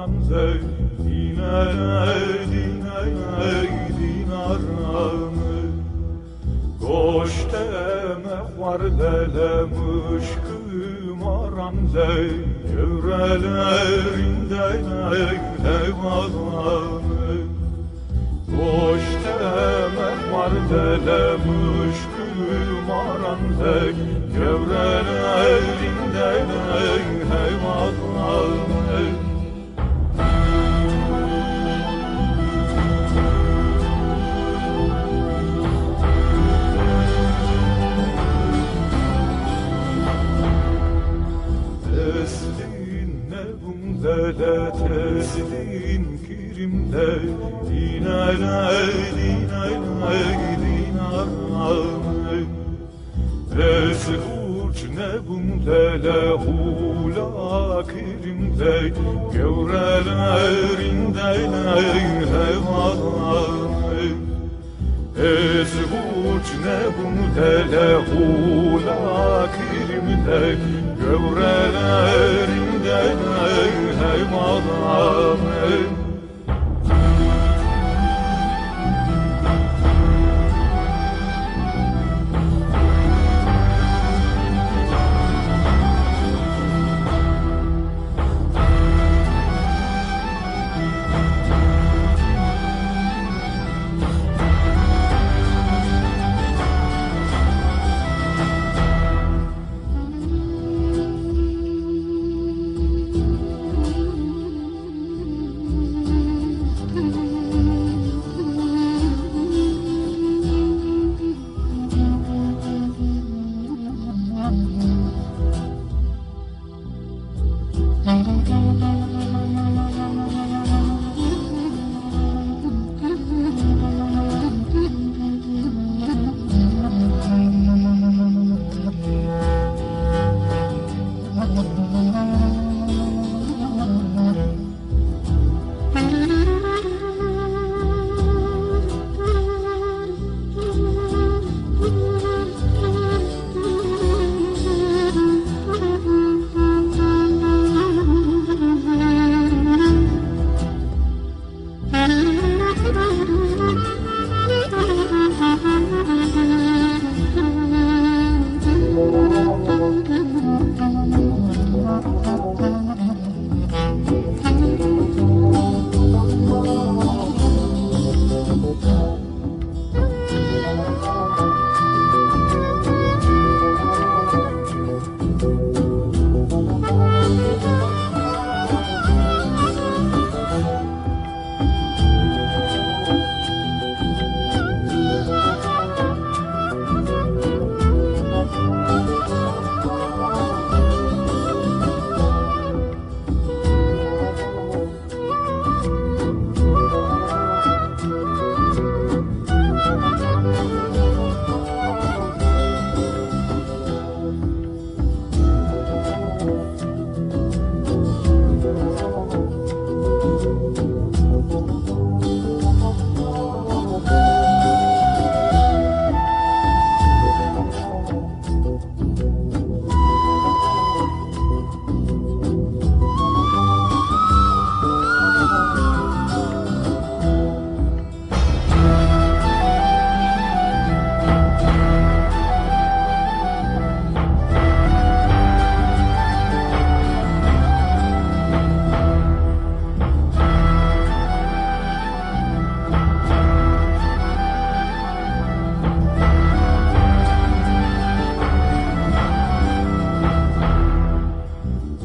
varan ze dinele dinele dinaranı Goşteme vardele mışkım aran ze Evrelerinde eyvallanı Goşteme vardele mışkım aran ze Evrelerinde de teslin kirimde Dinale dinale dinarame Eshuç nebumde de hula kirimde. Gevrelerinde hevalame Ezvuç ne bundele hula kirimde Gövrelerinde heymalame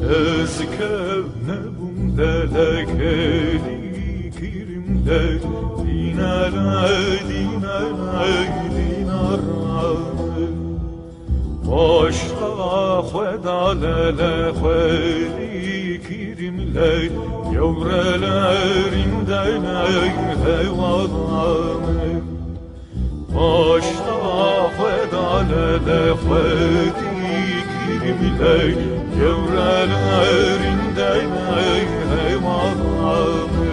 Ezkevne bundele keli kirimde Dinele dinele dinarane Başta xvedalele xveli kirimle Yevrelerinde Yevrelerinde heyvalane